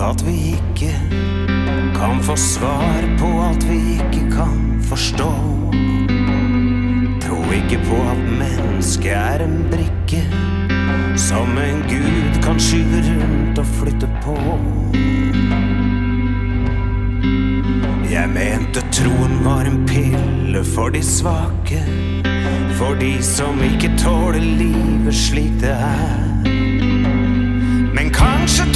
at vi ikke kan få svar på alt vi ikke kan forstå. Tro ikke på at mennesket er en brikke som en gud kan skyve rundt og flytte på. Jeg mente troen var en pille for de svake. For de som ikke tåler livet slik det er. Men kanskje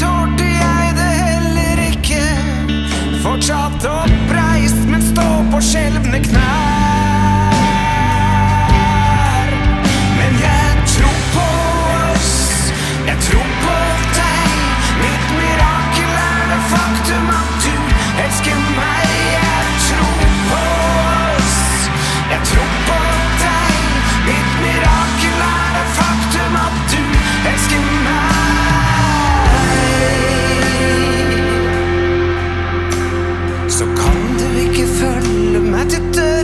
doctor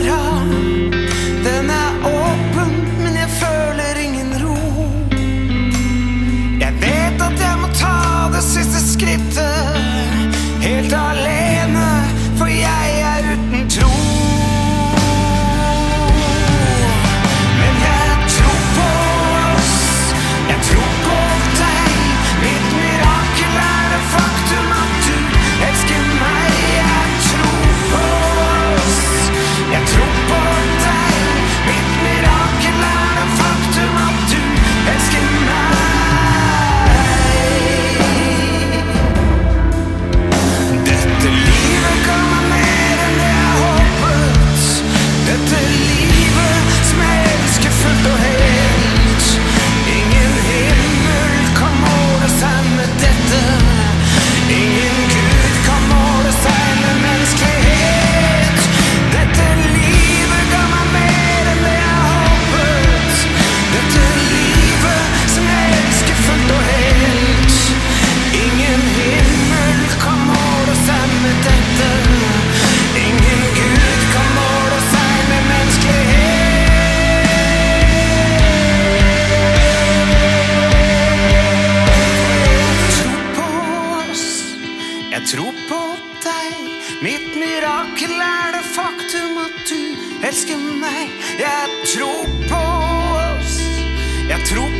mot deg. Mitt mirakel er det faktum at du elsker meg. Jeg tror på oss. Jeg tror på